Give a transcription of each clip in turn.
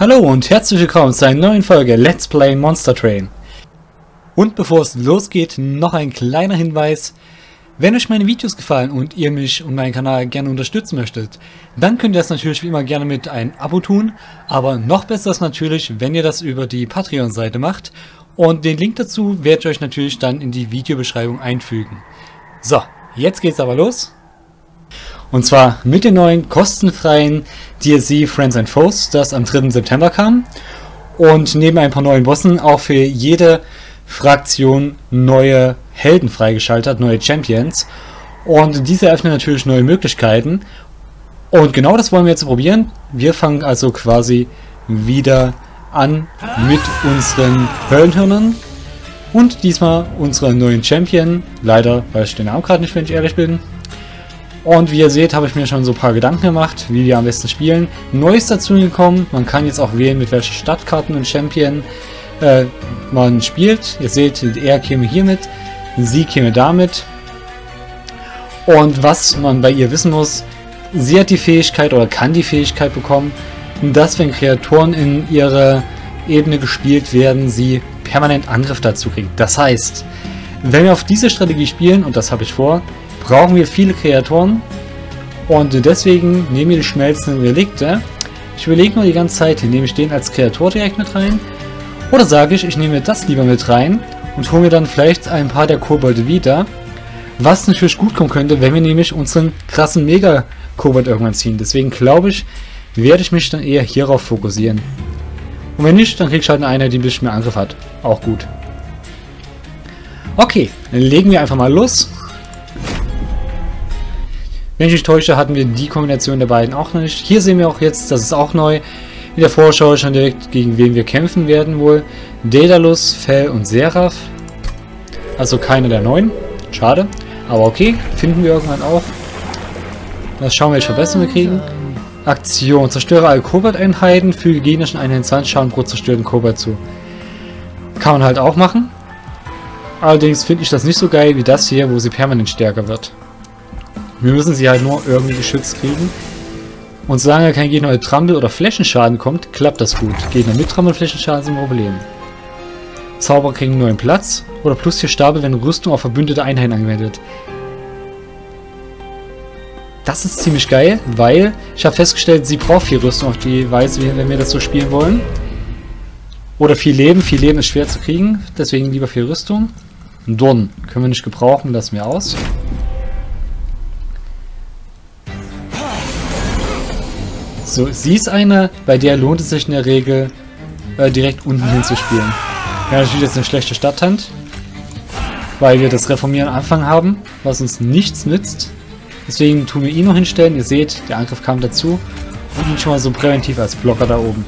Hallo und herzlich willkommen zu einer neuen Folge Let's Play Monster Train. Und bevor es losgeht, noch ein kleiner Hinweis. Wenn euch meine Videos gefallen und ihr mich und meinen Kanal gerne unterstützen möchtet, dann könnt ihr das natürlich wie immer gerne mit einem Abo tun, aber noch besser ist natürlich, wenn ihr das über die Patreon-Seite macht und den Link dazu werde ich euch natürlich dann in die Videobeschreibung einfügen. So, jetzt geht's aber los. Und zwar mit den neuen kostenfreien DLC Friends and Foes, das am 3. September kam. Und neben ein paar neuen Bossen auch für jede Fraktion neue Helden freigeschaltet, neue Champions. Und diese eröffnen natürlich neue Möglichkeiten. Und genau das wollen wir jetzt probieren. Wir fangen also quasi wieder an mit unseren Höllenhirnen. Und diesmal unseren neuen Champion. Leider weiß ich den Namen gerade nicht, wenn ich ehrlich bin. Und wie ihr seht, habe ich mir schon so ein paar Gedanken gemacht, wie wir am besten spielen. Neues dazu gekommen, man kann jetzt auch wählen, mit welchen Stadtkarten und Champion äh, man spielt. Ihr seht, er käme hiermit, sie käme damit. Und was man bei ihr wissen muss, sie hat die Fähigkeit oder kann die Fähigkeit bekommen, dass wenn Kreaturen in ihre Ebene gespielt werden, sie permanent Angriff dazu kriegt. Das heißt, wenn wir auf diese Strategie spielen, und das habe ich vor, brauchen wir viele Kreatoren und deswegen nehmen wir die schmelzenden Relikte. Ich überlege nur die ganze Zeit, nehme ich den als Kreator direkt mit rein oder sage ich, ich nehme das lieber mit rein und hole mir dann vielleicht ein paar der Kobolde wieder, was natürlich gut kommen könnte, wenn wir nämlich unseren krassen Mega-Kobold irgendwann ziehen. Deswegen glaube ich, werde ich mich dann eher hierauf fokussieren. Und wenn nicht, dann kriege ich halt eine Einheit, die ein bisschen mehr Angriff hat. Auch gut. Okay, dann legen wir einfach mal los. Wenn ich mich täusche, hatten wir die Kombination der beiden auch noch nicht. Hier sehen wir auch jetzt, das ist auch neu, in der Vorschau schon direkt, gegen wen wir kämpfen werden wohl. Daedalus, Fell und Seraph. Also keine der neuen. Schade. Aber okay, finden wir irgendwann auch. Das schauen wir, welche Verbesserungen wir kriegen. Aktion. Zerstöre alle Kobold-Einheiten, füge gegnerischen Einheiten 20 Schaden pro zerstörten Kobold zu. Kann man halt auch machen. Allerdings finde ich das nicht so geil wie das hier, wo sie permanent stärker wird. Wir müssen sie halt nur irgendwie geschützt kriegen. Und solange kein Gegner mit Trampel oder Flächenschaden kommt, klappt das gut. Gegner mit Trampel und Flächenschaden sind ein Problem. Zauber kriegen neuen Platz oder plus 4 Stapel, wenn Rüstung auf verbündete Einheiten angewendet. Das ist ziemlich geil, weil ich habe festgestellt, sie braucht viel Rüstung auf die Weise, wenn wir das so spielen wollen. Oder viel Leben. Viel Leben ist schwer zu kriegen, deswegen lieber viel Rüstung. Dorn können wir nicht gebrauchen, lassen wir aus. So, sie ist eine, bei der lohnt es sich in der Regel, äh, direkt unten hinzuspielen. Ja, natürlich jetzt eine schlechte Stadthand, weil wir das Reformieren am Anfang haben, was uns nichts nützt. Deswegen tun wir ihn noch hinstellen. Ihr seht, der Angriff kam dazu. Und ihn schon mal so präventiv als Blocker da oben.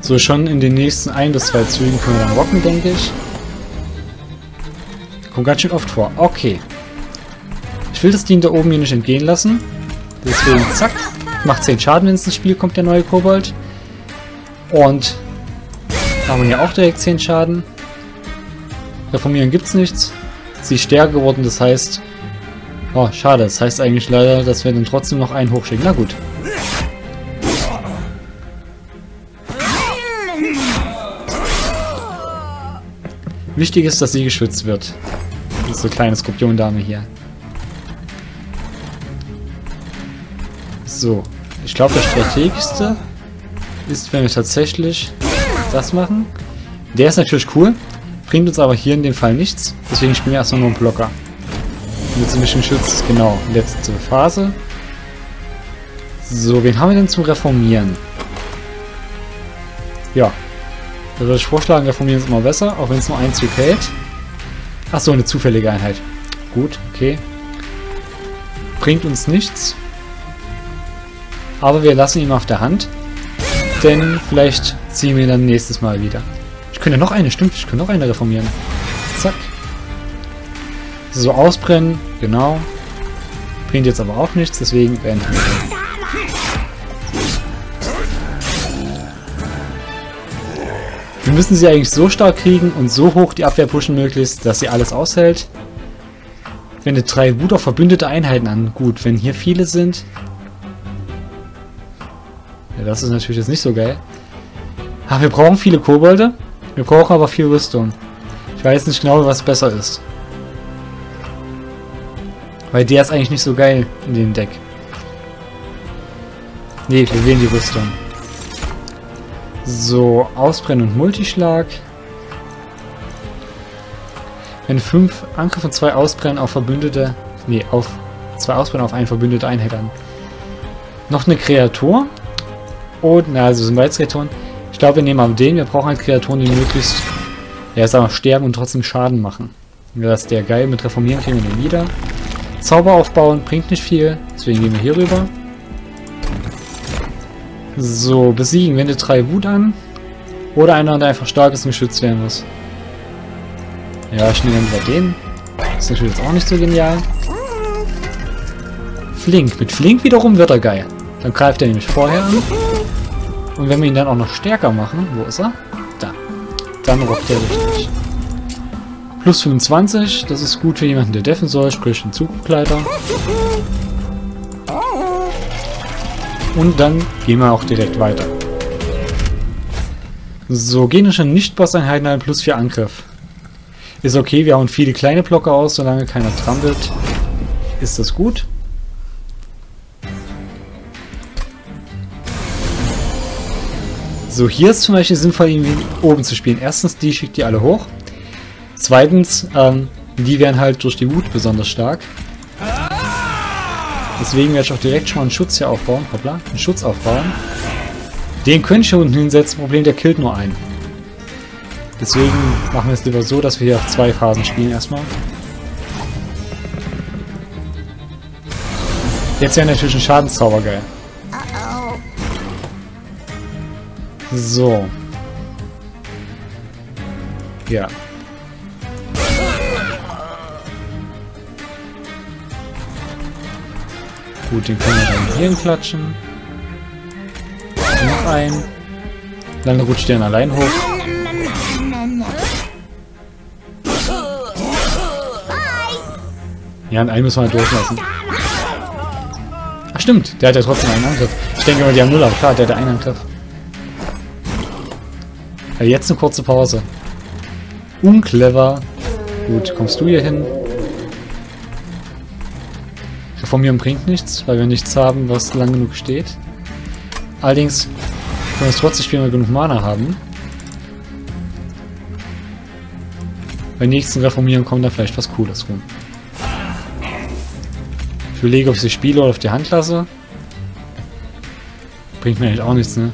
So, schon in den nächsten ein bis zwei Zügen können wir dann rocken, denke ich. Kommt ganz schön oft vor. Okay. Ich will das Ding da oben hier nicht entgehen lassen. Deswegen zack. Macht 10 Schaden, wenn es ins Spiel kommt, der neue Kobold. Und haben wir hier auch direkt 10 Schaden. Reformieren gibt es nichts. Sie ist stärker geworden, das heißt... Oh, schade. Das heißt eigentlich leider, dass wir dann trotzdem noch einen hochschicken. Na gut. Wichtig ist, dass sie geschützt wird. Diese kleine Skorpiondame hier. So, ich glaube, das Strategischste ist, wenn wir tatsächlich das machen. Der ist natürlich cool, bringt uns aber hier in dem Fall nichts. Deswegen spielen wir erstmal nur einen Blocker. Sie ein bisschen schützt. Genau, letzte Phase. So, wen haben wir denn zum Reformieren? Ja. Da würde ich vorschlagen, Reformieren ist immer besser, auch wenn es nur ein Zug hält. Achso, eine zufällige Einheit. Gut, okay. Bringt uns nichts. Aber wir lassen ihn auf der Hand. Denn vielleicht ziehen wir ihn dann nächstes Mal wieder. Ich könnte noch eine, stimmt, ich könnte noch eine reformieren. Zack. So, ausbrennen, genau. Bringt jetzt aber auch nichts, deswegen beenden wir. Wir müssen sie eigentlich so stark kriegen und so hoch die Abwehr pushen möglichst, dass sie alles aushält. Wende drei Wut auf verbündete Einheiten an. Gut, wenn hier viele sind, Ja, das ist natürlich jetzt nicht so geil. Ah, wir brauchen viele Kobolde. Wir brauchen aber viel Rüstung. Ich weiß nicht genau, was besser ist. Weil der ist eigentlich nicht so geil in dem Deck. Ne, wir wählen die Rüstung. So, Ausbrennen und Multischlag. Wenn fünf Angriffe und zwei Ausbrennen auf Verbündete... Ne, auf zwei Ausbrennen auf einen verbündete Einheit an. Noch eine Kreatur. Und, na, also sind beides Kreaturen. Ich glaube, wir nehmen aber den. Wir brauchen halt Kreaturen, die möglichst, ja, sagen wir, sterben und trotzdem Schaden machen. Das ist der geil. Mit Reformieren kriegen wir den wieder. Zauber aufbauen bringt nicht viel. Deswegen gehen wir hier rüber. So, besiegen. Wende drei Wut an. Oder einer, der einfach stark ist und geschützt werden muss. Ja, ich nehme lieber den. Ist natürlich jetzt auch nicht so genial. Flink. Mit Flink wiederum wird er geil. Dann greift er nämlich vorher an. Und wenn wir ihn dann auch noch stärker machen, wo ist er? Da. Dann rockt er richtig. Plus 25, das ist gut für jemanden, der deffen soll, sprich ein Zugbegleiter. Und dann gehen wir auch direkt weiter. So, gegnerische Nicht-Boss-Einheiten haben plus 4 Angriff. Ist okay, wir hauen viele kleine Blocke aus, solange keiner trampelt. Ist das gut? So, hier ist zum Beispiel sinnvoll, irgendwie oben zu spielen. Erstens, die schickt die alle hoch. Zweitens, ähm, die werden halt durch die Wut besonders stark. Deswegen werde ich auch direkt schon mal einen Schutz hier aufbauen. Hoppla, einen Schutz aufbauen. Den könnte ich hier unten hinsetzen. Problem, der killt nur einen. Deswegen machen wir es lieber so, dass wir hier auf zwei Phasen spielen erstmal. Jetzt wäre natürlich ein Schadenszauber geil. So. Ja. Gut, den können wir dann hier klatschen. Noch ein. Dann rutscht der allein hoch. Ja, einen müssen wir halt durchlassen. Ach stimmt, der hat ja trotzdem einen Angriff. Ich denke mal, die haben null, aber klar, der hat einen Angriff. Jetzt eine kurze Pause. Unclever. Gut, kommst du hier hin? Reformieren bringt nichts, weil wir nichts haben, was lang genug steht. Allerdings können wir es trotzdem spielen, weil wir genug Mana haben. Beim nächsten Reformieren kommt da vielleicht was Cooles rum. Ich überlege, ob ich sie spiele oder auf die Hand lasse. Bringt mir eigentlich auch nichts, ne?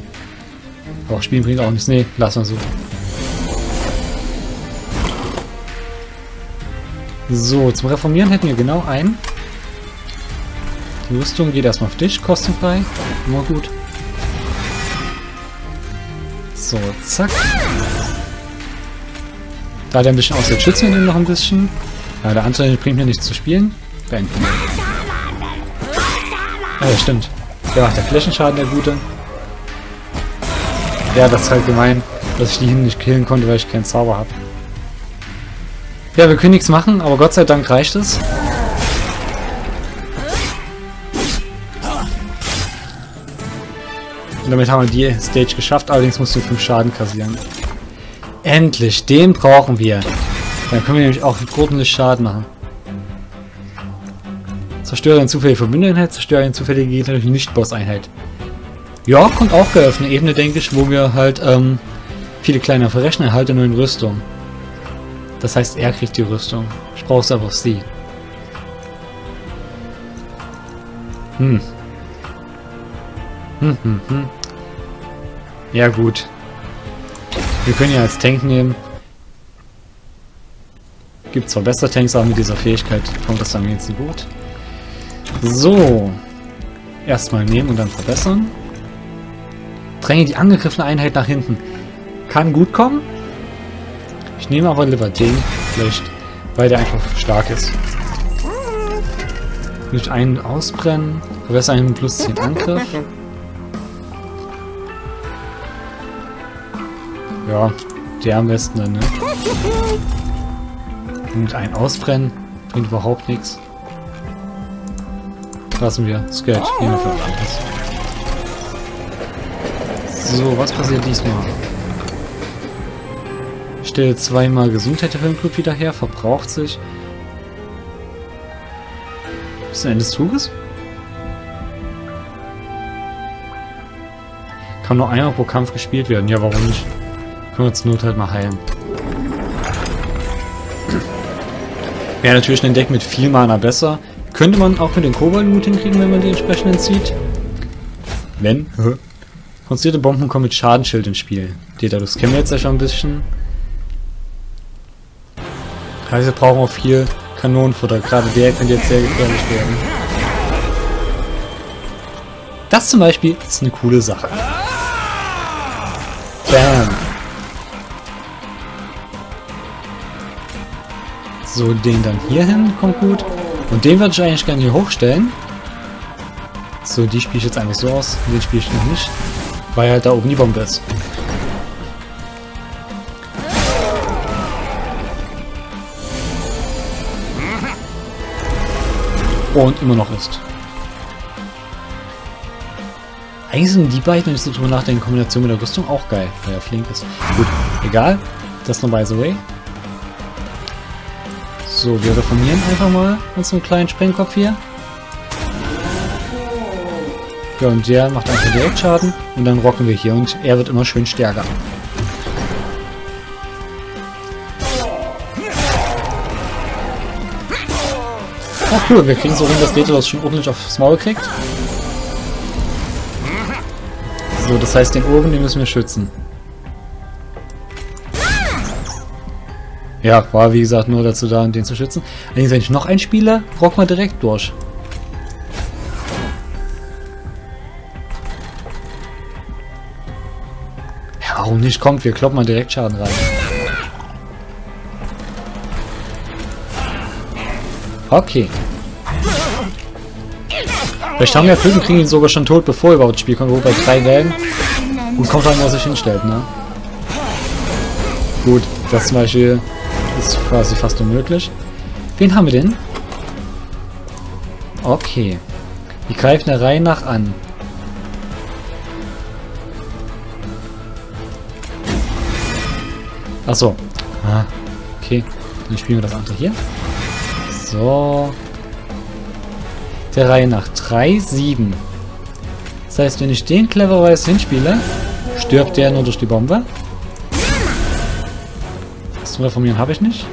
Auch spielen bringt auch nichts. Ne, lass mal so. So, zum Reformieren hätten wir genau einen. Die Rüstung geht erstmal auf dich, kostenfrei. Immer gut. So, zack. Da hat er ein bisschen aus, jetzt schützen wir ihn noch ein bisschen. Ja, der andere bringt mir nichts zu spielen. Beenden. Ah, ja, stimmt. Der macht der Flächenschaden, der Gute. Ja, das ist halt gemein, dass ich die hin nicht killen konnte, weil ich keinen Zauber habe. Ja, wir können nichts machen, aber Gott sei Dank reicht es. Und damit haben wir die Stage geschafft, allerdings musst du 5 Schaden kassieren. Endlich, den brauchen wir. Dann können wir nämlich auch ordentlich Schaden machen. Zerstöre eine zufällige Verbündenheit, zerstöre eine zufällige gegnerische Nicht-Boss-Einheit. Ja, kommt auch auf eine Ebene, denke ich, wo wir halt ähm, viele kleine Verrechner erhalten nur in Rüstung. Das heißt, er kriegt die Rüstung. Ich brauche es einfach sie. Hm. Hm, hm, hm. Ja, gut. Wir können ja als Tank nehmen. Gibt zwar bessere Tanks, aber mit dieser Fähigkeit kommt das dann jetzt gut. So. Erstmal nehmen und dann verbessern. Dränge die angegriffene Einheit nach hinten. Kann gut kommen. Ich nehme aber lieber den. Vielleicht, weil der einfach stark ist. Mit einen ausbrennen. Verbessere einen plus 10 Angriff. Ja, der am besten dann, ne? Mit einem ausbrennen. Bringt überhaupt nichts. Lassen wir. Geld. Nehmen wir für anderes. So, was passiert diesmal? Ich stelle zweimal Gesundheit der Filmclub wieder her, verbraucht sich. Bis zum Ende des Zuges? Kann nur einmal pro Kampf gespielt werden. Ja, warum nicht? Können wir zur Not halt mal heilen. Wäre natürlich ein Deck mit viel Mana besser. Könnte man auch mit den Kobold-Loot hinkriegen, wenn man die entsprechenden zieht. Wenn? Konstruierte Bomben kommen mit Schadensschild ins Spiel. das kennen wir jetzt ja schon ein bisschen. Also wir brauchen auch viel Kanonenfutter. Gerade der könnte jetzt sehr gefährlich werden. Das zum Beispiel ist eine coole Sache. Bam. So, den dann hier hin, kommt gut. Und den würde ich eigentlich gerne hier hochstellen. So, die spiele ich jetzt einfach so aus. Den spiele ich noch nicht. Weil halt da oben die Bombe ist. Und immer noch ist. Eigentlich sind die beiden, wenn ich so drüber nachdenke, in Kombination mit der Rüstung auch geil, weil er flink ist. Gut, egal. Das nur by the way. So, wir reformieren einfach mal unseren kleinen Sprengkopf hier. Ja, und der macht einfach direkt Schaden. Und dann rocken wir hier und er wird immer schön stärker. Ach cool, wir kriegen so hin, dass Detalos schon ordentlich aufs Maul kriegt. So, das heißt, den oben, den müssen wir schützen. Ja, war wie gesagt nur dazu da, den zu schützen. Allerdings, wenn ich noch einen Spieler, rocken wir direkt durch. Nicht? Kommt, wir kloppen mal direkt Schaden rein. Okay. Vielleicht haben wir Vögel kriegen ihn sogar schon tot, bevor er überhaupt das Spiel kommt, wo bei drei Wellen. Und kommt dann, was sich hinstellt, ne? Gut, das zum Beispiel ist quasi fast unmöglich. Wen haben wir denn? Okay. Wir greifen der Reihe nach an. Achso. Ah, okay. Dann spielen wir das andere hier. So der Reihe nach. 3, 7. Das heißt, wenn ich den clevererweise hinspiele, stirbt der nur durch die Bombe. Das reformieren habe ich nicht.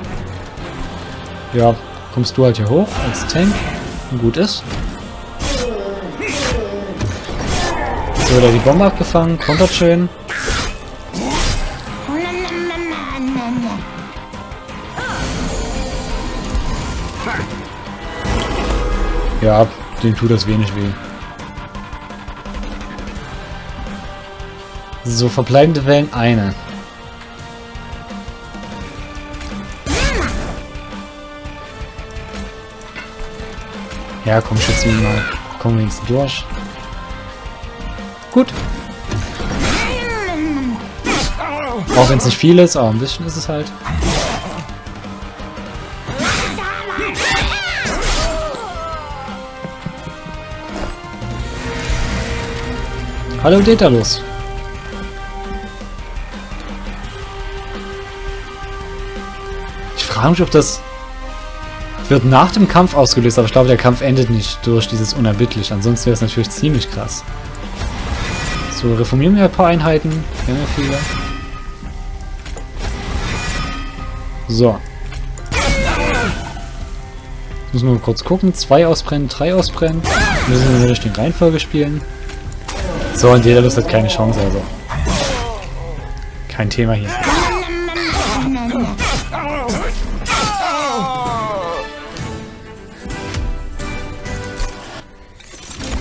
Ja, kommst du halt hier hoch als Tank. Und gut ist. So, da die Bombe abgefangen. Kontert schön. Ja, dem tut das wenig weh. So, verbleibende Wellen eine. Ja, komm, schützen wir mal. Kommen wir jetzt durch. Gut. Auch wenn es nicht viel ist, aber ein bisschen ist es halt. Hallo Daedalus. Ich frage mich, ob das wird nach dem Kampf ausgelöst, aber ich glaube, der Kampf endet nicht durch dieses Unerbittlich. Ansonsten wäre es natürlich ziemlich krass. So, reformieren wir ein paar Einheiten. Wir haben. So. Müssen wir mal kurz gucken. Zwei ausbrennen, drei ausbrennen. Müssen wir natürlich den Reihenfolge spielen. So, und jeder Lust hat keine Chance, also. Kein Thema hier.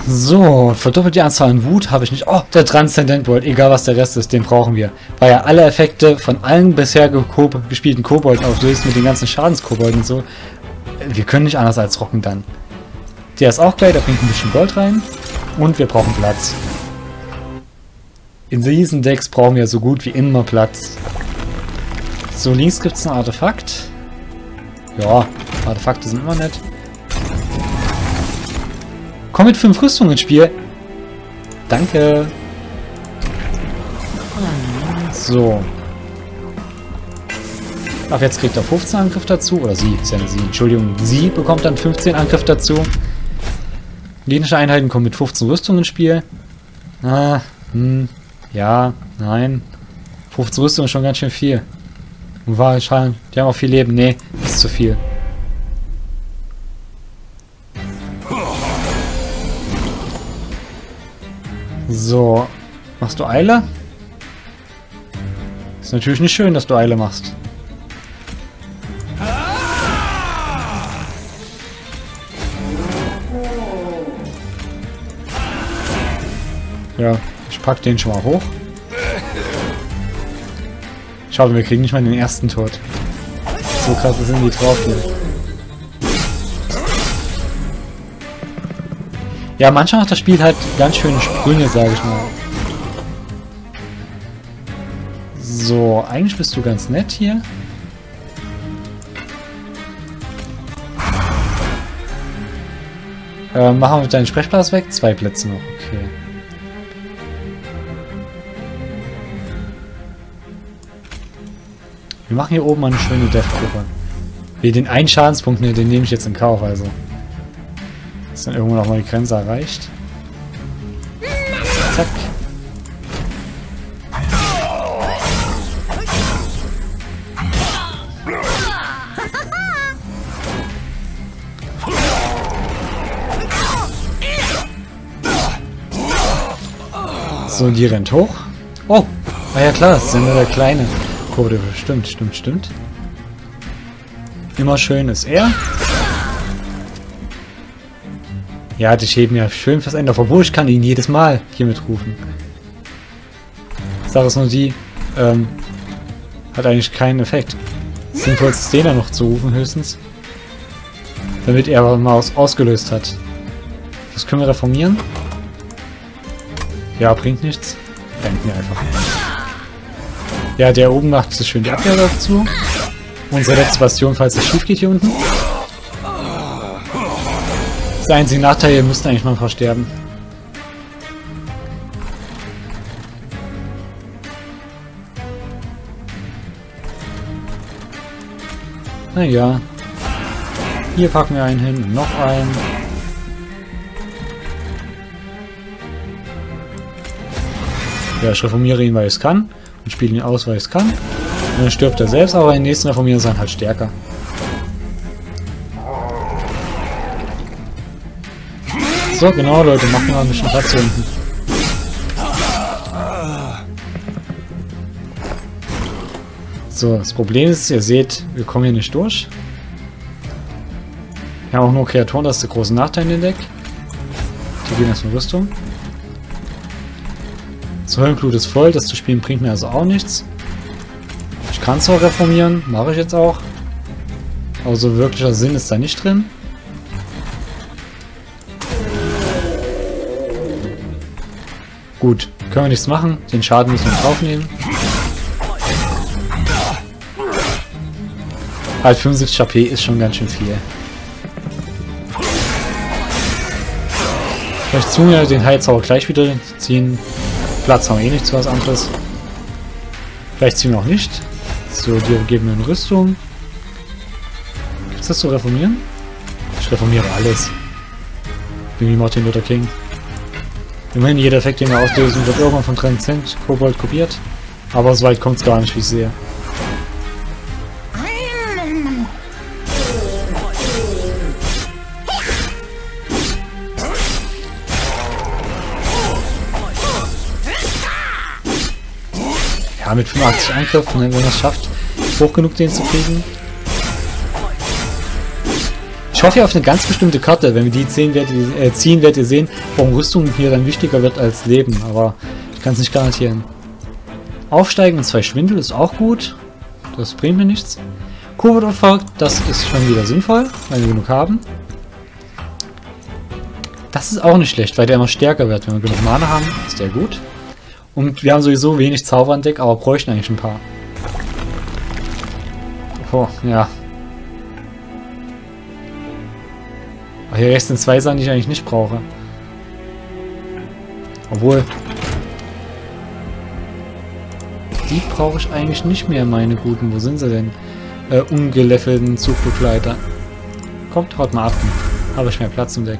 So, verdoppelt die Anzahl an Wut habe ich nicht. Oh, der Transzendent Bolt, egal was der Rest ist, den brauchen wir. Weil ja alle Effekte von allen bisher gespielten Kobolden auflöst mit den ganzen Schadenskobolden und so. Wir können nicht anders als rocken dann. Der ist auch gleich, da bringt ein bisschen Gold rein. Und wir brauchen Platz. In diesen Decks brauchen wir so gut wie immer Platz. So, links gibt es ein Artefakt. Ja, Artefakte sind immer nett. Komm mit 5 Rüstungen ins Spiel. Danke. So. Ab jetzt kriegt er 15 Angriff dazu. Oder sie, ist ja eine sie. Entschuldigung, sie bekommt dann 15 Angriff dazu. Gegnerische Einheiten kommen mit 15 Rüstung ins Spiel. Ah, hm, ja, nein. 15 Rüstung ist schon ganz schön viel. Und Schaden, die haben auch viel Leben. Nee, ist zu viel. So, machst du Eile? Ist natürlich nicht schön, dass du Eile machst. Ja, ich pack den schon mal hoch. Schade, wir kriegen nicht mal den ersten Tod. So krass sind die drauf hier. Ja, manchmal macht das Spiel halt ganz schöne Sprünge, sage ich mal. So, eigentlich bist du ganz nett hier. Äh, machen wir deinen Sprechplatz weg. Zwei Plätze noch, okay. Wir machen hier oben eine schöne Death-Gruppe. Den einen Schadenspunkt, ne, den nehme ich jetzt in Kauf, also. Ist dann irgendwo nochmal die Grenze erreicht. Zack. So, die rennt hoch. Oh, ah ja klar, das ist ja nur der kleine. Code, stimmt, stimmt, stimmt. Immer schön ist er. Ja, die heben ja schön fürs Ende. Obwohl ich kann ihn jedes Mal hiermit rufen. Sache ist nur die, ähm, hat eigentlich keinen Effekt. Sinnvoll ist den dann noch zu rufen, höchstens. Damit er aber mal aus ausgelöst hat. Was können wir reformieren? Ja, bringt nichts. Bringt mir einfach. Ja, der oben macht so schön die Abwehr dazu. Unsere letzte Bastion, falls es schief geht hier unten. Das einzige Nachteil, ihr müsst eigentlich mal versterben. Naja. Hier packen wir einen hin und noch einen. Ja, ich reformiere ihn, weil ich es kann. Und spiele ihn aus, weil ich es kann. Und dann stirbt er selbst, aber im nächsten Reformieren ist er halt stärker. So, genau, Leute, machen wir ein bisschen Platz hier unten. So, das Problem ist, ihr seht, wir kommen hier nicht durch. Wir haben auch nur Kreaturen, das ist der große Nachteil in dem Deck. Die gehen erstmal Rüstung. Das Höllenklut ist voll, das zu spielen bringt mir also auch nichts. Ich kann zwar reformieren, mache ich jetzt auch. Aber so wirklicher Sinn ist da nicht drin. Gut, können wir nichts machen. Den Schaden müssen wir draufnehmen. Halt 75 HP ist schon ganz schön viel. Vielleicht zu mir den Heilzauber gleich wieder ziehen. Platz haben wir eh nicht zu was anderes. Vielleicht ziehen wir auch nicht. So, die eine Rüstung. Gibt's das zu reformieren? Ich reformiere alles. Bin wie Martin Luther King. Immerhin jeder Effekt, den wir auslösen, wird irgendwann von Transcend Kobold kopiert. Aber so weit kommt es gar nicht, wie ich sehe. Ja, mit 85 Angriff, ne, wenn man es schafft, hoch genug den zu kriegen. Ich hoffe auf eine ganz bestimmte Karte. Wenn wir die ziehen, werdet ihr, äh, ziehen, werdet sehen, warum Rüstung hier dann wichtiger wird als Leben. Aber ich kann es nicht garantieren. Aufsteigen und zwei Schwindel ist auch gut. Das bringt mir nichts. Kurve folgt, das ist schon wieder sinnvoll, weil wir genug haben. Das ist auch nicht schlecht, weil der immer stärker wird. Wenn wir genug Mana haben, ist der gut. Und wir haben sowieso wenig Zauber Deck, aber bräuchten eigentlich ein paar. Oh, ja, Ach, hier rechts sind zwei Sachen, die ich eigentlich nicht brauche. die brauche ich eigentlich nicht mehr, meine guten. Wo sind sie denn? Äh, ungeleffelten Zugbegleiter. Kommt, haut mal ab. Habe ich mehr Platz im Deck.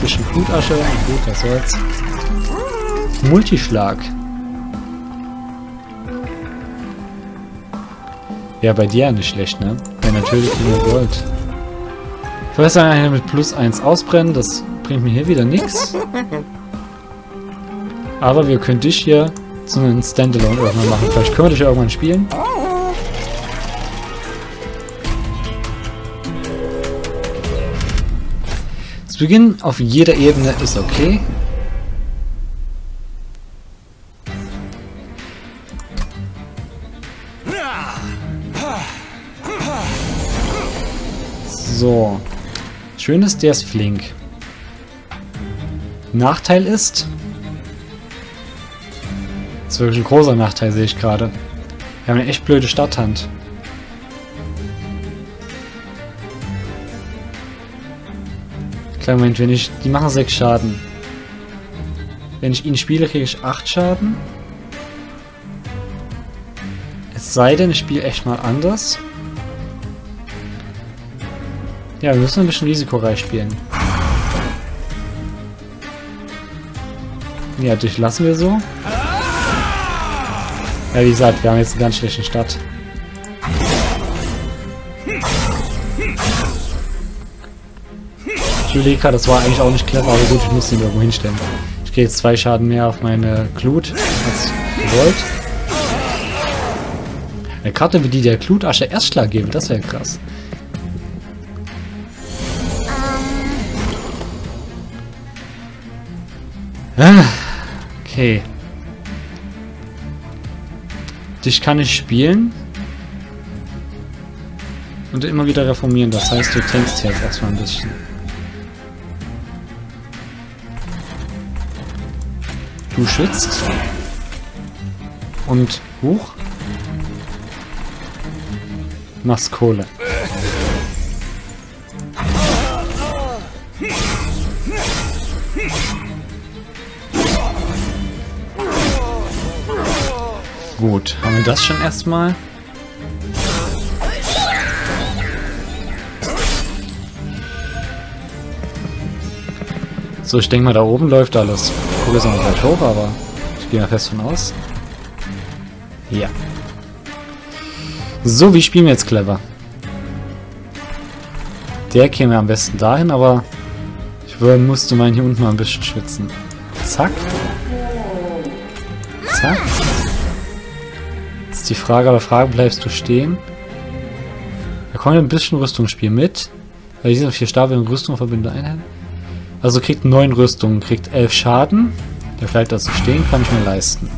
Bisschen Blutasche. Gut, was soll's. Multischlag. Ja, bei dir ja nicht schlecht, ne? Ja, natürlich nur Gold. Verwässereinheit mit plus 1 ausbrennen, das bringt mir hier wieder nichts. Aber wir können dich hier zu einem Standalone irgendwann machen. Vielleicht können wir dich ja irgendwann spielen. Das Beginn auf jeder Ebene ist okay. Schön ist, der ist flink. Nachteil ist... Das ist wirklich ein großer Nachteil, sehe ich gerade. Wir haben eine echt blöde Stadthand. Kleiner Moment, wenn ich... Die machen 6 Schaden. Wenn ich ihn spiele, kriege ich 8 Schaden. Es sei denn, ich spiele echt mal anders. Ja, wir müssen ein bisschen risikoreich spielen. Ja, dich lassen wir so. Ja, wie gesagt, wir haben jetzt einen ganz schlechten Start. Julika, das war eigentlich auch nicht clever, aber gut, ich muss ihn irgendwo hinstellen. Ich gehe jetzt zwei Schaden mehr auf meine Glut als gewollt. Eine Karte wie die der Glutasche Erstschlag geben, das wäre krass. Okay. Dich kann ich spielen. Und immer wieder reformieren. Das heißt, du tankst jetzt erstmal ein bisschen. Du schützt. Und hoch. Machst Kohle. Gut, haben wir das schon erstmal? So, ich denke mal, da oben läuft alles. Ich gucke jetzt noch gleich hoch, aber ich gehe mal fest von aus. Ja. So, wie spielen wir jetzt clever? Der käme am besten dahin, aber ich musste meinen hier unten mal ein bisschen schwitzen. Zack. Zack die Frage, aber Frage, bleibst du stehen? Da kommt ein bisschen Rüstungsspiel mit. Weil diese vier Stapeln Rüstung verbinde Einheit. Also kriegt neun Rüstungen, kriegt elf Schaden. Der bleibt also stehen, kann ich mir leisten.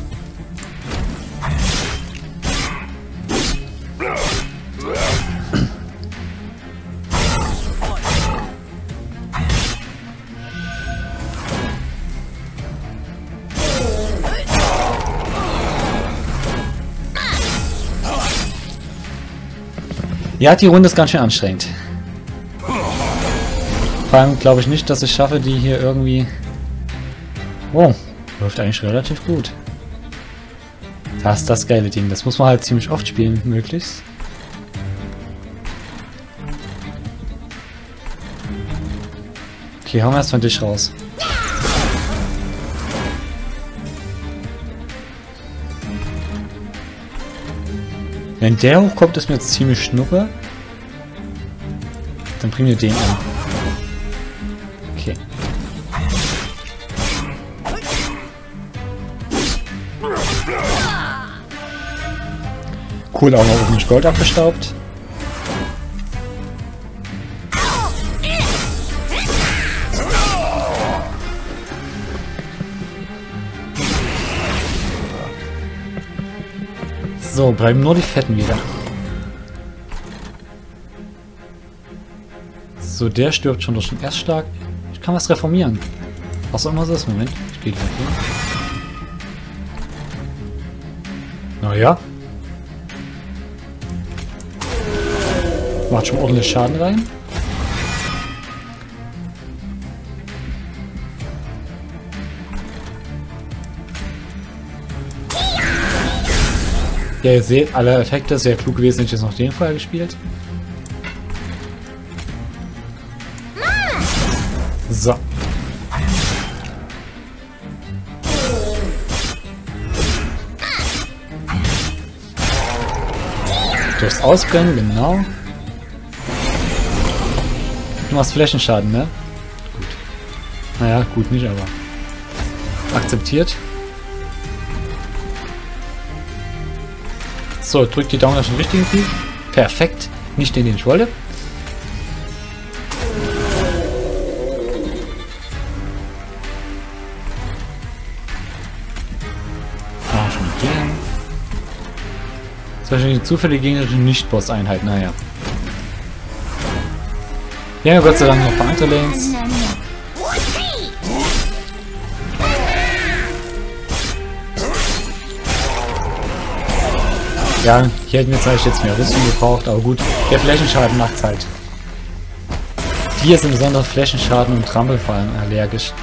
Ja, die Runde ist ganz schön anstrengend. Vor allem glaube ich nicht, dass ich schaffe, die hier irgendwie... Oh, läuft eigentlich relativ gut. Das ist das geile Ding. Das muss man halt ziemlich oft spielen, möglichst. Okay, hauen wir erstmal dich raus. Wenn der hochkommt, ist mir jetzt ziemlich schnuppe. Dann bringen wir den an. Okay. Cool, auch noch oben Gold abgestaubt. So, bleiben nur die Fetten wieder. So, der stirbt schon durch den Erstschlag. Ich kann was reformieren. Was auch immer das ist. Moment, ich gehe gleich hin. Naja. Macht schon ordentlich Schaden rein. Ja, ihr seht, alle Effekte, sehr klug gewesen, hätte ich jetzt noch den vorher gespielt. So. Durchs Ausbrennen, genau. Du machst Flächenschaden, ne? Gut. Naja, gut nicht, aber... Akzeptiert. So, drückt die Daumen auf den richtigen Knick. Perfekt. Nicht den, den ich wollte. Ah, schon die zufällige gegnerische Nicht-Boss-Einheit, naja. Ja, Gott sei Dank noch ein paar andere Ja, hier hätten wir vielleicht jetzt mehr Rüstung gebraucht, aber gut, der Flächenschaden macht's halt. Die sind besonders Flächenschaden und Trampelfallen allergisch.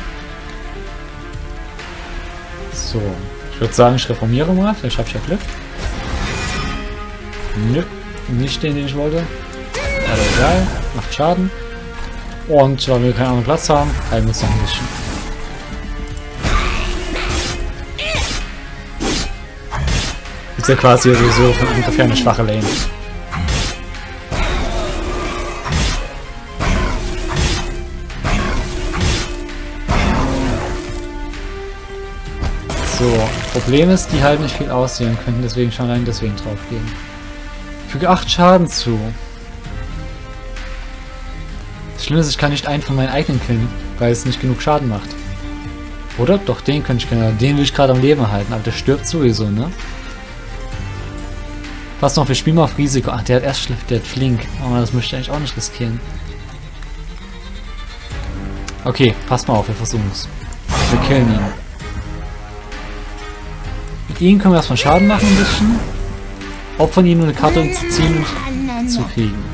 So, ich würde sagen, ich reformiere mal, vielleicht habe ich ja Glück. Nö, nicht den, den ich wollte. Aber egal, macht Schaden. Und weil wir keinen anderen Platz haben, heilen wir uns noch ein bisschen. Ja quasi so, so von ungefähr eine schwache Lane. So, Problem ist, die halt nicht viel aussehen könnten, deswegen schon allein deswegen drauf gehen. Füge 8 Schaden zu. Das Schlimme ist, ich kann nicht einen von meinen eigenen killen, weil es nicht genug Schaden macht. Oder? Doch, den könnte ich killen. Den will ich gerade am Leben halten, aber der stirbt sowieso, ne? Was noch? Wir spielen mal auf Risiko. Ach, der hat erst schlecht, der hat flink. Aber das möchte ich eigentlich auch nicht riskieren. Okay, passt mal auf, wir versuchen es. Wir killen ihn. Mit ihm können wir erstmal Schaden machen ein bisschen. Ob von ihm nur eine Karte um zu ziehen und zu kriegen.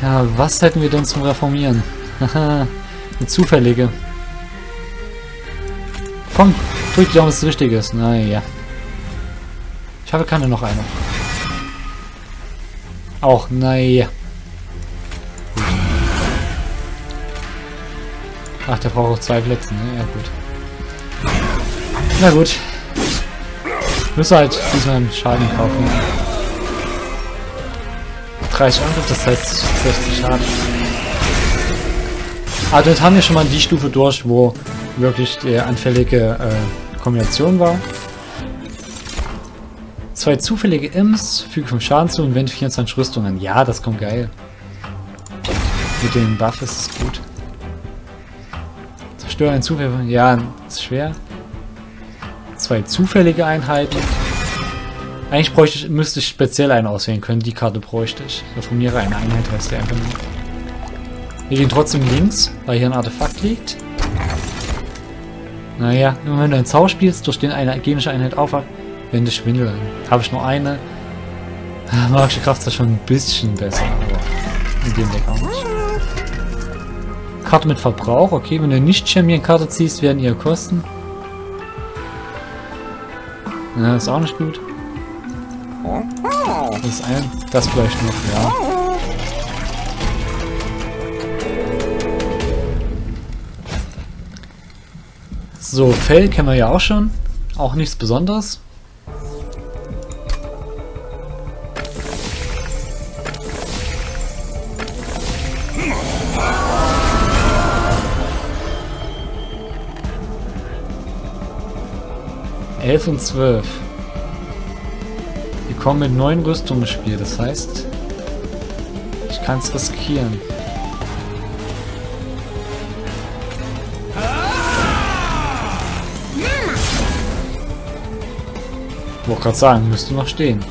Ja, was hätten wir denn zum Reformieren? Haha, eine zufällige. Komm, drück die Daumen, dass es richtig ist. Naja. Ich habe keine noch eine. Auch, naja. Ach, der braucht auch zwei Plätze, ne? Ja, gut. Na gut. Müssen halt diesmal einen Schaden kaufen. 30 Angriff, das heißt 60 Schaden. Aber damit haben wir schon mal die Stufe durch, wo wirklich die anfällige äh, Kombination war. Zwei zufällige Imps, füge 5 Schaden zu und wende 24 Rüstungen. Ja, das kommt geil. Mit dem Buff ist es gut. Zerstöre ein Zufall. Ja, ist schwer. Zwei zufällige Einheiten. Eigentlich bräuchte ich, müsste ich speziell einen auswählen können. Die Karte bräuchte ich. Reformiere eine Einheit, heißt der einfach nur. Wir gehen trotzdem links, weil hier ein Artefakt liegt. Naja, wenn du einen Zauber spielst, durch den eine genische Einheit aufwacht, wende Schwindel ein. Habe ich nur eine. Magische Kraft ist schon ein bisschen besser, aber in dem Deck auch nicht. Karte mit Verbrauch, okay, wenn du nicht Champion-Karte ziehst, werden ihre Kosten. Ja, ist auch nicht gut. Das ist ein, das vielleicht noch, ja. So, Fell kennen wir ja auch schon. Auch nichts Besonderes. Elf und zwölf. Wir kommen mit neun Rüstungen ins Spiel, das heißt, ich kann es riskieren. Ich wollte gerade sagen, müsste noch stehen.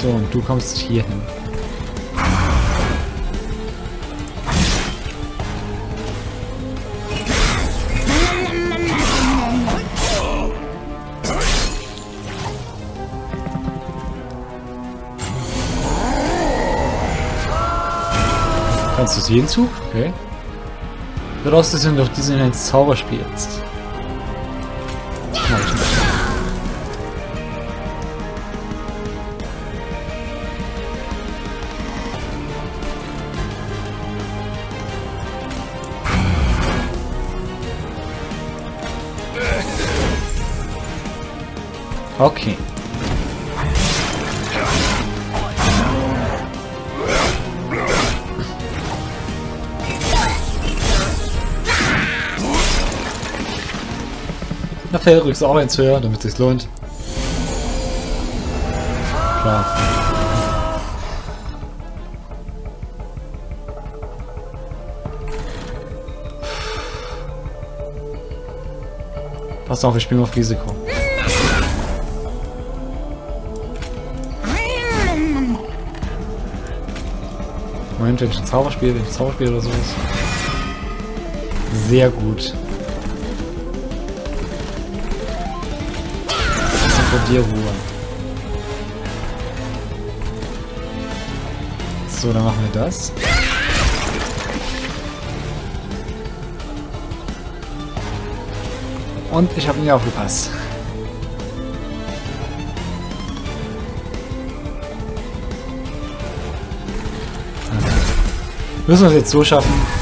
So, und du kommst hier hin. Kannst du es jeden Zug? Okay. Wird aussehen, doch die sind ein Zauberspiel jetzt. Okay. Na, Fell rückst du auch eins höher, damit es sich lohnt. Klar. Pass auf, wir spielen auf Risiko. Moment, wenn ich ein Zauberspiel, wenn ich ein Zauberspiel oder sowas. Sehr gut. Dir Ruhe. So, dann machen wir das. Und ich habe nie aufgepasst. Müssen wir es jetzt so schaffen?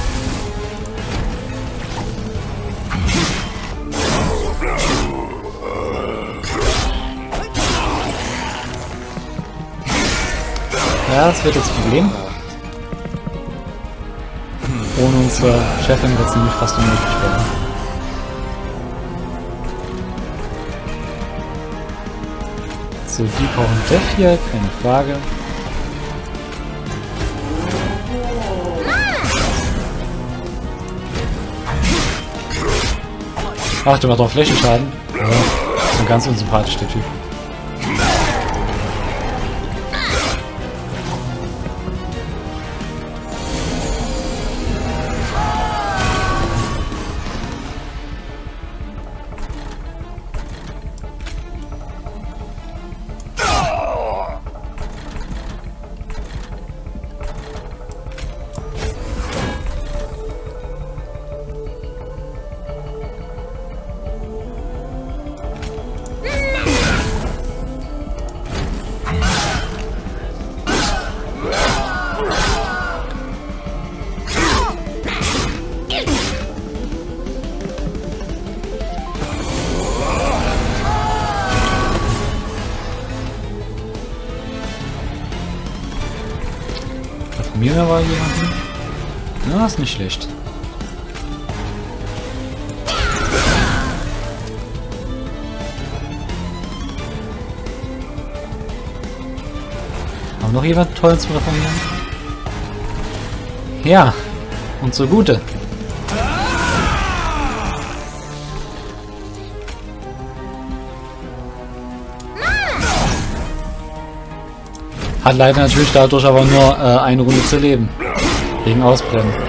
Ja, das wird jetzt Problem. Ohne unsere Chefin wird es nämlich fast unmöglich werden. So, die brauchen Death hier, keine Frage. Ach, der macht auch Flächenschaden. Ja, ist ein ganz unsympathisch, der Typ. Zu reformieren? Ja, unsere Gute. Hat leider natürlich dadurch aber nur äh, eine Runde zu leben. Wegen Ausbrennen.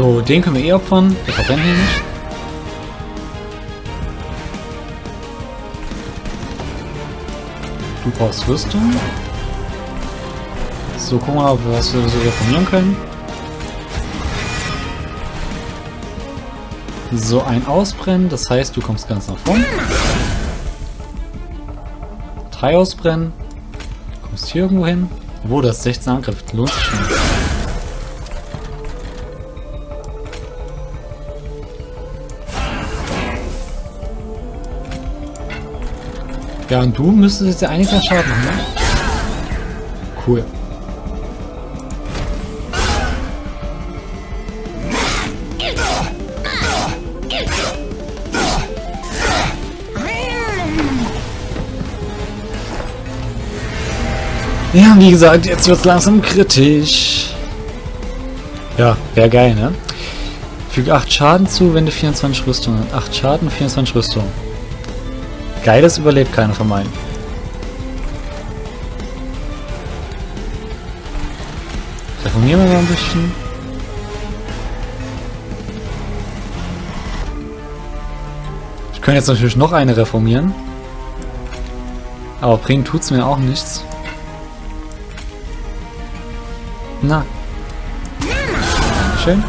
So, den können wir eh opfern. Der verbrennt hier nicht. Du brauchst Rüstung. So, gucken wir mal, was wir so reformieren können. So, ein Ausbrennen, das heißt, du kommst ganz nach vorne. Drei Ausbrennen. Du kommst hier irgendwo hin. Wo, das 16 Angriff. Lohnt sich schon. Ja, und du müsstest jetzt ja einiges an Schaden machen, ne? Cool. Ja, wie gesagt, jetzt wird's langsam kritisch. Ja, wäre geil, ne? Füge 8 Schaden zu, wenn du 24 Rüstung hast. 8 Schaden, 24 Rüstung. Geiles überlebt keiner von meinen. Reformieren wir mal ein bisschen. Ich könnte jetzt natürlich noch eine reformieren. Aber bringen tut's mir auch nichts. Na. Dankeschön.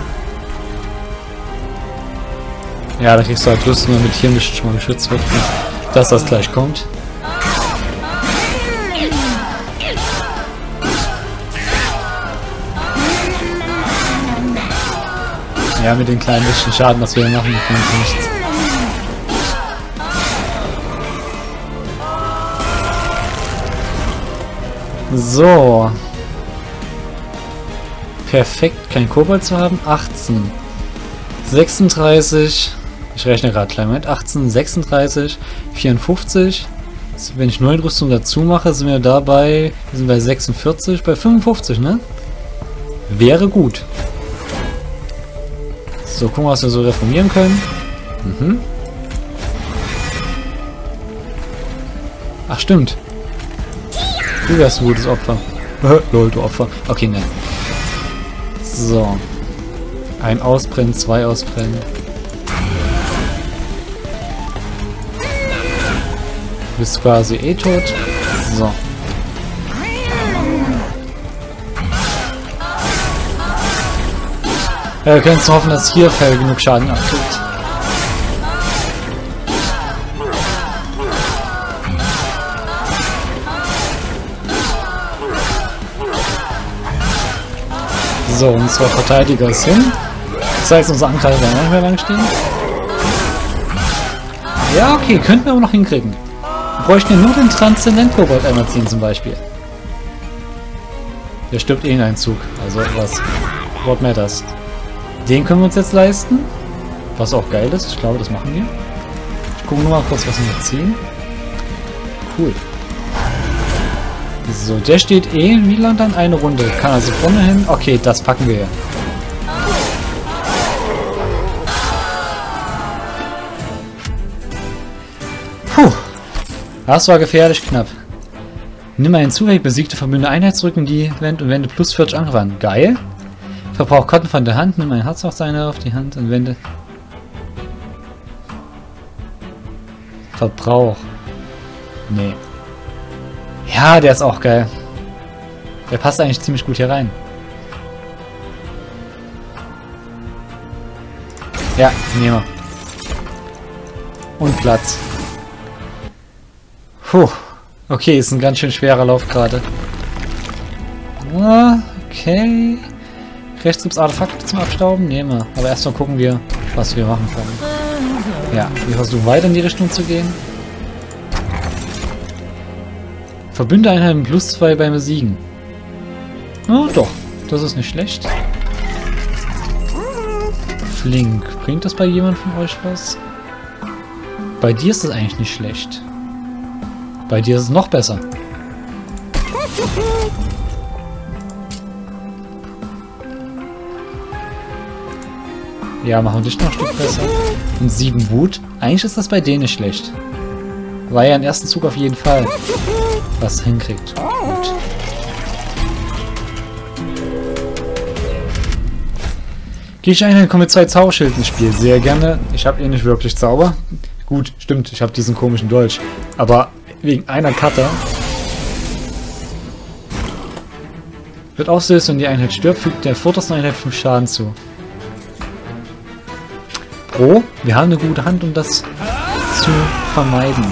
Ja, da kriegst du halt Rüstung, damit hier nicht schon mal geschützt wird, dass das gleich kommt. Ja, mit den kleinen bisschen Schaden, was wir machen, bringt nichts. So. Perfekt, kein Kobold zu haben. 18. 36. Ich rechne gerade klein mit. 18, 36, 54. Wenn ich neue Rüstung dazu mache, sind wir dabei. Wir sind bei 46, bei 55, ne? Wäre gut. So, gucken wir, was wir so reformieren können. Mhm. Ach, stimmt. Du wärst ein gutes Opfer. Lol, du Opfer. Okay, ne. So. Ein Ausbrennen, zwei Ausbrennen. Bist quasi eh tot. So. Ja, wir können jetzt hoffen, dass hier Fell genug Schaden abkriegt. So, unsere Verteidiger ist hin. Das heißt, unsere Angreifer werden nicht mehr lang stehen. Ja, okay, könnten wir aber noch hinkriegen. Wir bräuchten ja nur den Transzendent-Kobold einmal ziehen zum Beispiel. Der stirbt eh in einem Zug. Also was. What matters. Den können wir uns jetzt leisten. Was auch geil ist. Ich glaube, das machen wir. Ich gucke nur mal kurz, was wir ziehen. Cool. So, der steht eh wie lang dann? Eine Runde. Kann also vorne hin. Okay, das packen wir. Das war gefährlich knapp. Nimm einen zufällig besiegte verbündete Einheitsrücken, die Wend und wende plus 40 Angriff an. Geil. Verbrauch Kotten von der Hand, nimm ein Herz auf seine auf die Hand und wende. Verbrauch. Nee. Ja, der ist auch geil. Der passt eigentlich ziemlich gut hier rein. Ja, nehmen wir. Und Platz. Puh. Okay, ist ein ganz schön schwerer Lauf gerade. Okay. Rechts gibt es Artefakte zum Abstauben? Nehmen wir. Aber erstmal gucken wir, was wir machen können. Ja, wir versuchen weiter in die Richtung zu gehen. Verbünde Einheiten plus 2 beim Besiegen. Oh, doch. Das ist nicht schlecht. Flink. Bringt das bei jemand von euch was? Bei dir ist das eigentlich nicht schlecht. Bei dir ist es noch besser. Ja, machen dich noch ein Stück besser. Und 7 Wut. Eigentlich ist das bei denen nicht schlecht. War ja im ersten Zug auf jeden Fall was hinkriegt. Gut. Gehe ich ein, komme mit zwei Zauberschilden ins Spiel. Sehr gerne. Ich habe eh nicht wirklich Zauber. Gut, stimmt, ich habe diesen komischen Dolch. Aber wegen einer Cutter wird ausgelöst und die Einheit stirbt, fügt der vordersten Einheit 5 Schaden zu. Pro, wir haben eine gute Hand, um das zu vermeiden.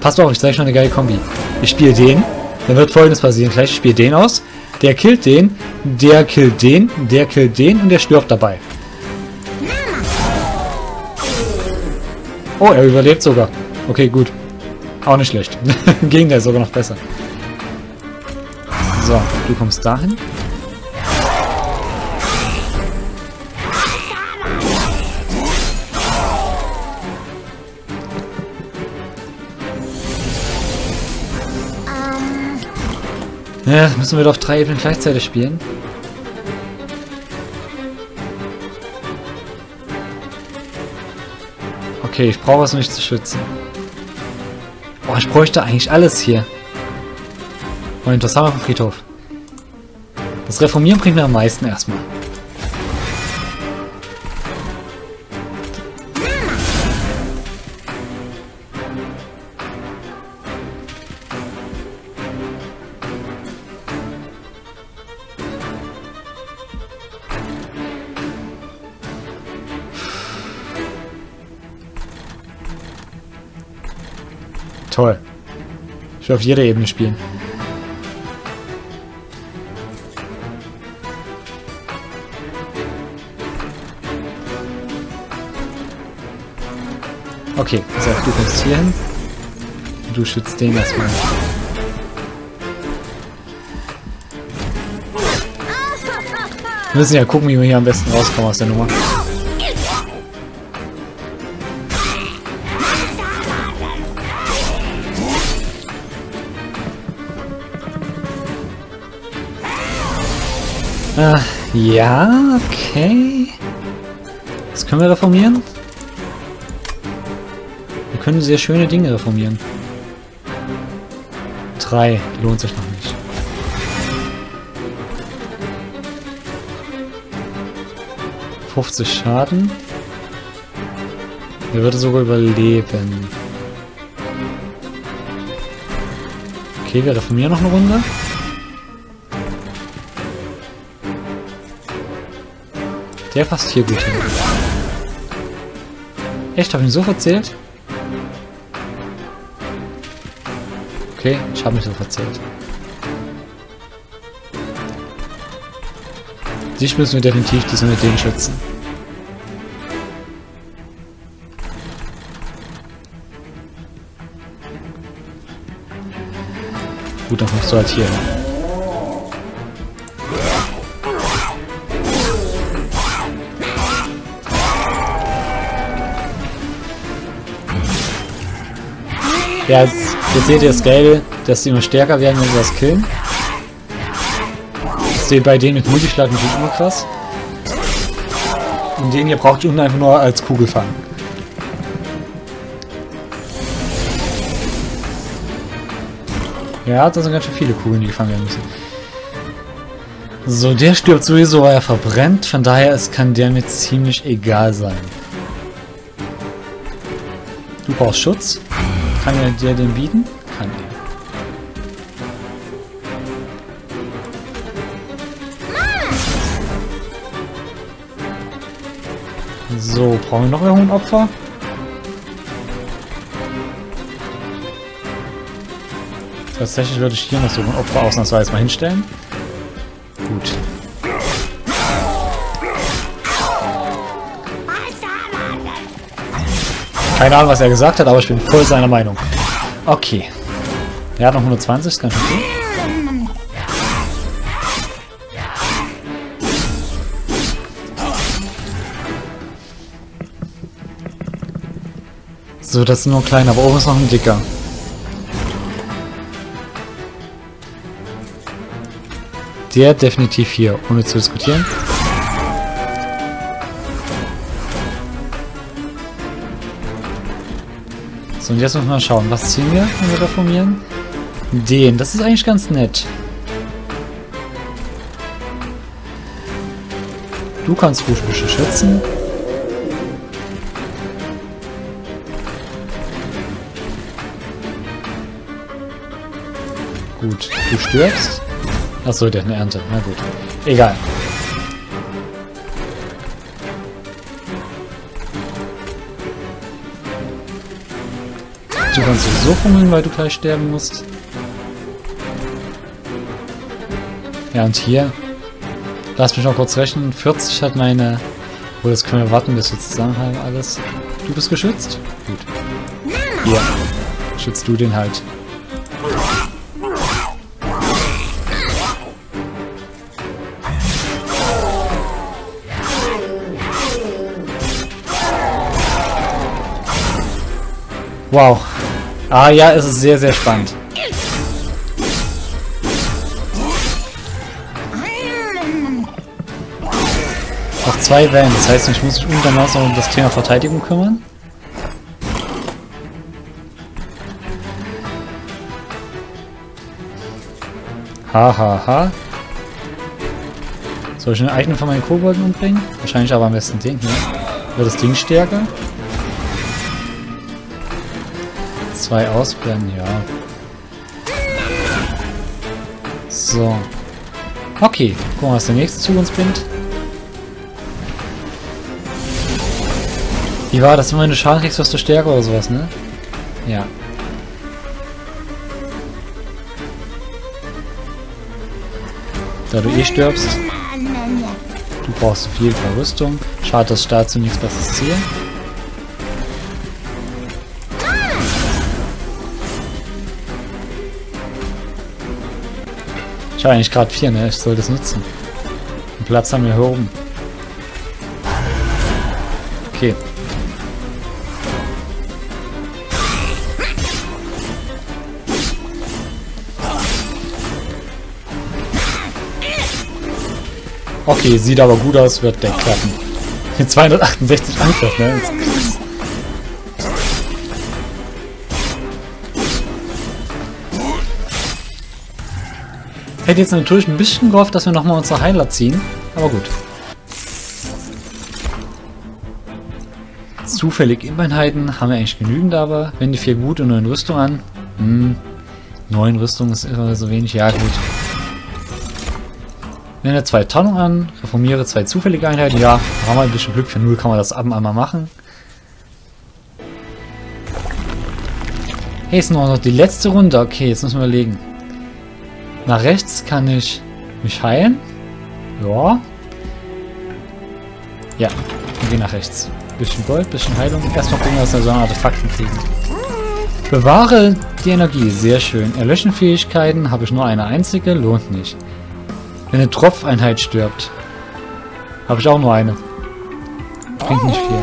Passt auf, ich zeige schon eine geile Kombi. Ich spiele den, dann wird folgendes passieren. Gleich ich spiele den aus, der killt den, der killt den, der killt den und der stirbt dabei. Oh, er überlebt sogar. Okay, gut. Auch nicht schlecht. Gegen der sogar noch besser. So, du kommst dahin. Ja, müssen wir doch drei Ebenen gleichzeitig spielen. Okay, ich brauche es, mich zu schützen. Boah, ich bräuchte eigentlich alles hier. Moment, was haben wir vom Friedhof? Das Reformieren bringt mir am meisten erstmal. Will auf jeder Ebene spielen. Okay, so, du kommst hier hin. Du schützt den erstmal. Wir müssen ja gucken, wie wir hier am besten rauskommen aus der Nummer. Ah, ja, okay. Was können wir reformieren? Wir können sehr schöne Dinge reformieren. Drei, lohnt sich noch nicht. Fünfzig Schaden. Er würde sogar überleben. Okay, wir reformieren noch eine Runde. Der passt hier gut hin. Echt? Hab ich ihn so verzählt? Okay, ich habe mich so verzählt. Dich müssen wir definitiv diese mit denen schützen. Gut, dann kommst du halt hier Ja, jetzt, seht ihr das Gelbe, dass die immer stärker werden, wenn sie das killen. Das seht bei denen mit Multischlag natürlich immer krass. Und den hier braucht ihr unten einfach nur als Kugel fangen. Ja, da sind ganz schön viele Kugeln, die gefangen werden müssen. So, der stirbt sowieso, weil er verbrennt. Von daher es kann der mir ziemlich egal sein. Du brauchst Schutz. Kann er dir den bieten? Kann er. So, brauchen wir noch irgendein Opfer? Tatsächlich würde ich hier noch so ein Opfer ausnahmsweise mal hinstellen. Keine Ahnung, was er gesagt hat, aber ich bin voll seiner Meinung. Okay. Er hat noch 120, ist ganz okay. So, das ist nur ein kleiner, aber oben ist noch ein dicker. Der definitiv hier, ohne zu diskutieren. Und jetzt wir mal schauen. Was ziehen wir, wenn wir reformieren? Den. Das ist eigentlich ganz nett. Du kannst bisschen schützen. Gut, du stirbst. Achso, der hat eine Ernte. Na gut. Egal. Kannst so fummeln, weil du gleich sterben musst. Ja, und hier. Lass mich mal kurz rechnen. 40 hat meine... Oh, das können wir warten, bis wir zusammen haben alles. Du bist geschützt? Gut. Hier. Schützt du den halt. Wow. Ah ja, es ist sehr, sehr spannend. Noch zwei Wellen, das heißt, ich muss mich noch um das Thema Verteidigung kümmern. Hahaha. Ha, ha. Soll ich einen eigenen von meinen Kobolden umbringen? Wahrscheinlich aber am besten den hier. Wird das Ding stärker? zwei ausblenden, ja. So. Okay, gucken wir, was der nächste zu uns bringt. Wie war das, wenn du Schaden kriegst, hast du Stärke oder sowas, ne? Ja. Da du eh stirbst. Du brauchst viel Verrüstung. Schade, dass Staat zu nichts Besseres hier. Ich habe eigentlich gerade vier, ne? Ich soll das nutzen. Den Platz haben wir hier oben. Okay. Okay, sieht aber gut aus, wird der klappen. Mit 268 Angriff, ne? Hätte jetzt natürlich ein bisschen gehofft, dass wir nochmal unsere Heiler ziehen, aber gut. Zufällig Imeinheiten haben wir eigentlich genügend, aber wenn die vier gut und neun Rüstung an. Hm, neun Rüstung ist immer so wenig, ja gut. Nenne zwei Tarnung an, reformiere zwei zufällige Einheiten. Ja, haben wir ein bisschen Glück. Für null kann man das ab und an mal machen. Hey, ist noch die letzte Runde. Okay, jetzt müssen wir überlegen. Nach rechts kann ich mich heilen. Ja. Ja, wir gehen nach rechts. Bisschen Gold, bisschen Heilung. Erstmal gucken, dass wir so Artefakten kriegen. Bewahre die Energie. Sehr schön. Erlöschen Fähigkeiten habe ich nur eine einzige. Lohnt nicht. Wenn eine Tropfeinheit stirbt, habe ich auch nur eine. Bringt nicht viel.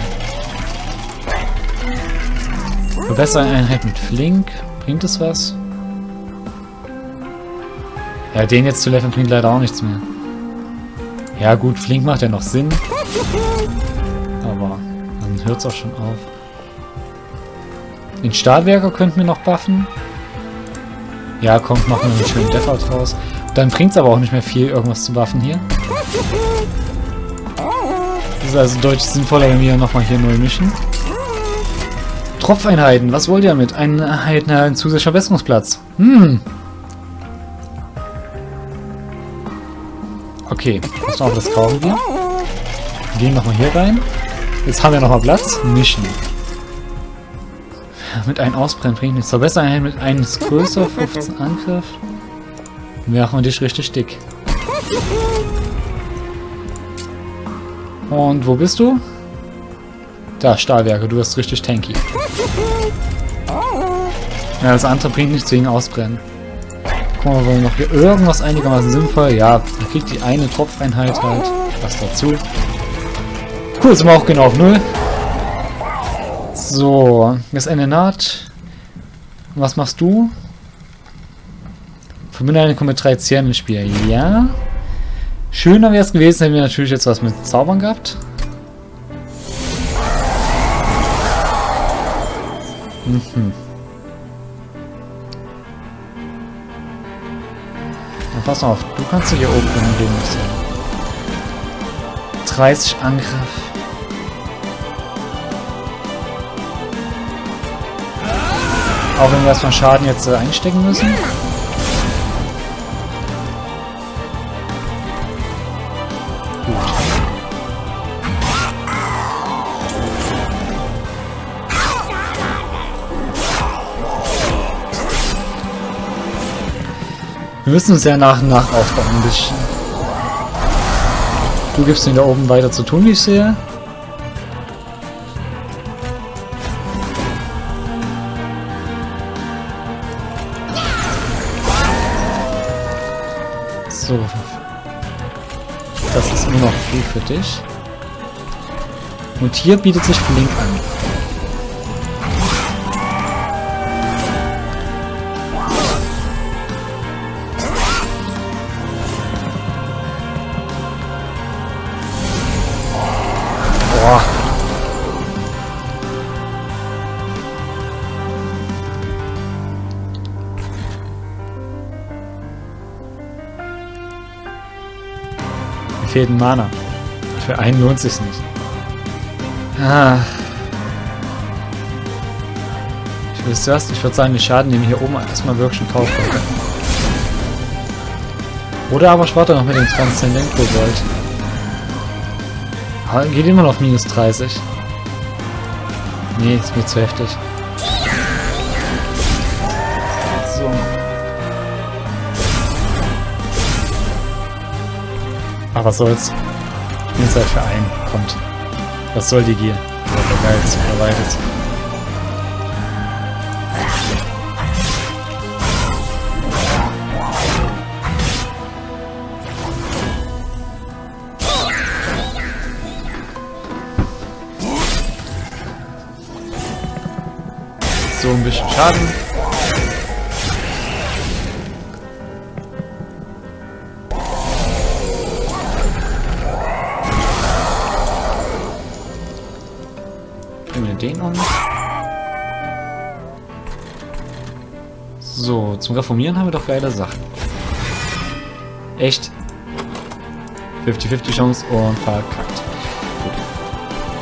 Verbessere Einheit mit Flink. Bringt es was? Ja, den jetzt zu leveln bringt leider auch nichts mehr. Ja gut, Flink macht ja noch Sinn. Aber dann hört es auch schon auf. Den Stahlwerker könnten wir noch buffen. Ja, komm, machen wir einen schönen Default raus. Dann bringt es aber auch nicht mehr viel, irgendwas zu buffen hier. Das ist also deutlich sinnvoller, wenn wir nochmal hier neu mischen. Tropfeinheiten, was wollt ihr damit? Einheiten einen zusätzlichen Verbesserungsplatz. Hm. Okay, pass mal auf, das kaufen wir. Gehen nochmal hier rein. Jetzt haben wir nochmal Platz. Mischen. Mit einem Ausbrennen bringt nichts. Verbesserung mit einem ist größer, 15 Angriff. Wir machen dich richtig dick. Und wo bist du? Da, Stahlwerke, du wirst richtig tanky. Ja, das andere bringt nichts wegen Ausbrennen. Gucken wir mal, noch hier irgendwas einigermaßen sinnvoll. Ja, dann kriegt die eine Tropfeinheit halt was dazu. Cool, sind wir auch genau auf Null. So, jetzt eine Naht. Was machst du? Verbünde kommen mit drei Zähren ins Spiel. Ja. Schöner wäre es gewesen, hätten wir natürlich jetzt was mit Zaubern gehabt. Mhm. Pass auf, du kannst hier oben gehen müssen. 30 Angriff. Auch wenn wir erstmal Schaden jetzt äh, einstecken müssen. Wir müssen uns ja nach und nach aufbauen ein bisschen. Du gibst ihn da oben weiter zu tun, wie ich sehe. So. Das ist immer noch viel für dich. Und hier bietet sich Flink fehlt ein Mana. Für einen lohnt sich nicht. Ah. Ich wüsste was, ich würde sagen, die Schaden nehmen hier oben erstmal wirklich in Kauf. Oder aber ich warte noch mit dem Transzendent-Kobold. Geht immer noch auf minus 30. Nee, ist mir zu heftig. Ach, was soll's. Spielzeit für einen. Kommt. Was soll die Gier? Der Geiz verwaltet. So ein bisschen Schaden. Den um. So, zum Reformieren haben wir doch geile Sachen. Echt. 50-50 Chance und verkackt. Gut.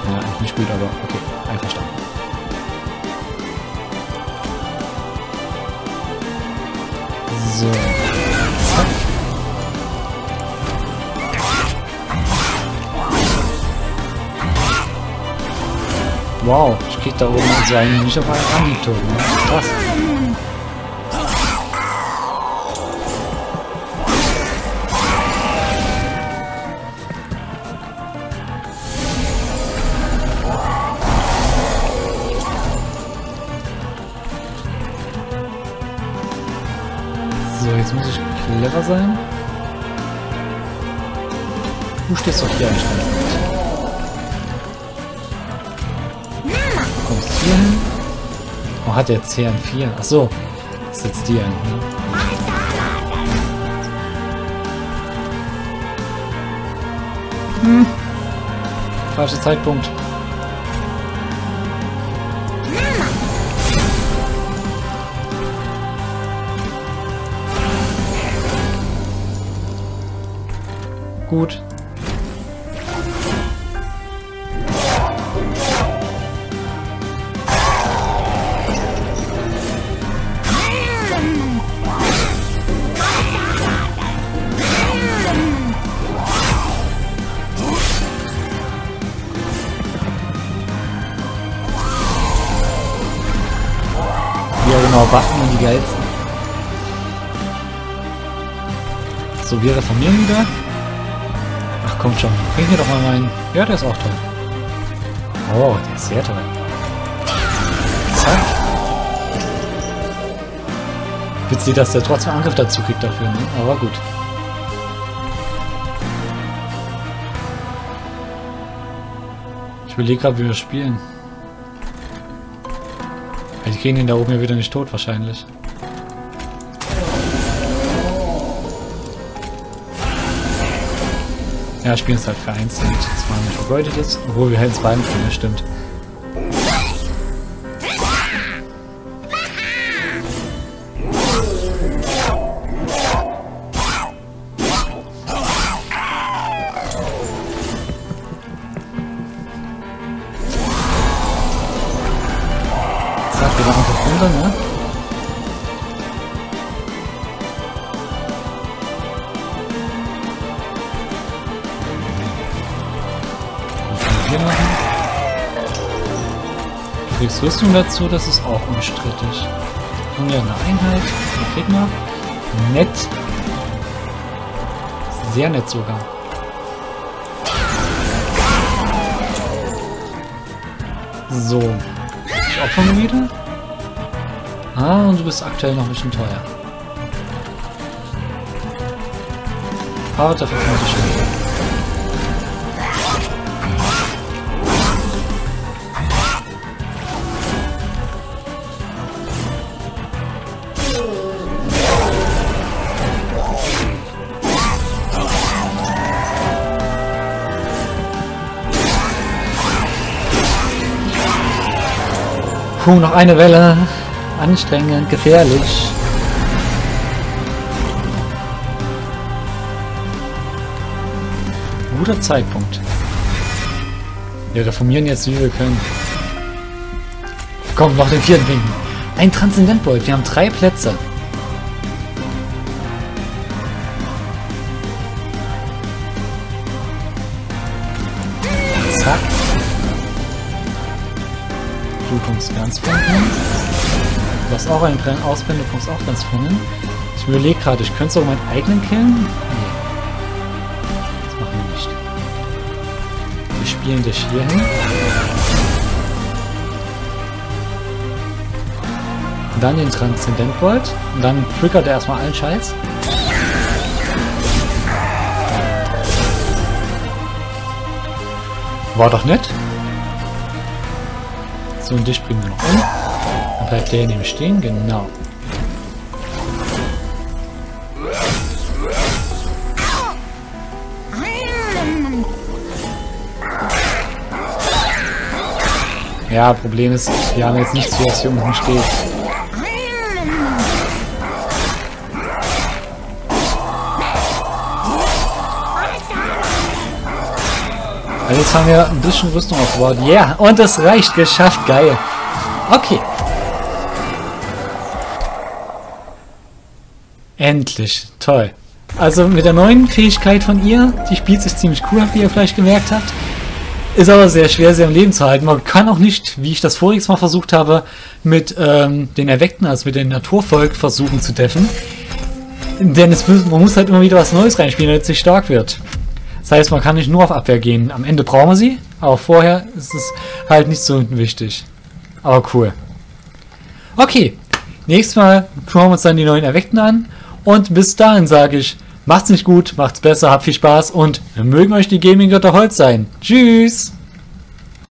Ja, eigentlich nicht gut, aber okay. Einverstanden. So. Wow, ich krieg da oben so einen nicht auf einen Anhieb ne? Krass. So, jetzt muss ich clever sein. Du stehst doch hier anscheinend. Du hat der CN4. Achso. Setzt die ein. Hm. Falscher Zeitpunkt. Gut. Wir reformieren wieder. Ach kommt schon, bring hier doch mal meinen... Ja, der ist auch toll. Oh, der ist sehr toll. Zack. Witzig, dass der trotzdem Angriff dazu kriegt dafür, ne? Aber gut. Ich überlege gerade, wie wir spielen. Die kriegen ihn da oben ja wieder nicht tot, wahrscheinlich. Ja, spielen es halt vereinzelt. Das mal nicht vergeudet ist. Obwohl wir es beiden können, das stimmt. Rüstung dazu, das ist auch unstrittig. Und ja, eine Einheit. Kriegt man. Nett. Sehr nett sogar. So. Ich opfer mir wieder. Ah, und du bist aktuell noch ein bisschen teuer. Aber dafür kann ich schon. Puh, noch eine Welle. Anstrengend, gefährlich. Guter Zeitpunkt. Wir reformieren jetzt, wie wir können. Komm, noch den vierten Winken. Ein Transzendentbold. Wir haben drei Plätze. Zack. Du kommst ganz von hinten. Du hast auch einen kleinen Ausblend, du kommst auch ganz von hinten. Ich überlege gerade, ich könnte sogar meinen eigenen killen. Nee. Was machen spielen dich hier hin. Dann den Transzendentbolt. Und dann triggert er erstmal allen Scheiß. War doch nett. So, und dich bringen wir noch um. Dann bleibt der neben stehen, genau. Ja, Problem ist, wir haben jetzt nichts, was hier unten steht. Jetzt haben wir ein bisschen Rüstung aufgebaut. Ja, yeah, und es reicht. Geschafft. Geil. Okay. Endlich. Toll. Also mit der neuen Fähigkeit von ihr, die spielt sich ziemlich cool, wie ihr vielleicht gemerkt habt. Ist aber sehr schwer, sie am Leben zu halten. Man kann auch nicht, wie ich das voriges Mal versucht habe, mit ähm, den Erweckten, also mit dem Naturvolk versuchen zu deffen. Denn es, man muss halt immer wieder was Neues reinspielen, damit sie stark wird. Das heißt, man kann nicht nur auf Abwehr gehen. Am Ende brauchen wir sie, aber vorher ist es halt nicht so wichtig. Aber cool. Okay, nächstes Mal schauen wir uns dann die neuen Erweckten an. Und bis dahin sage ich, macht's nicht gut, macht's besser, habt viel Spaß und mögen euch die Gaming-Götter Holz sein. Tschüss!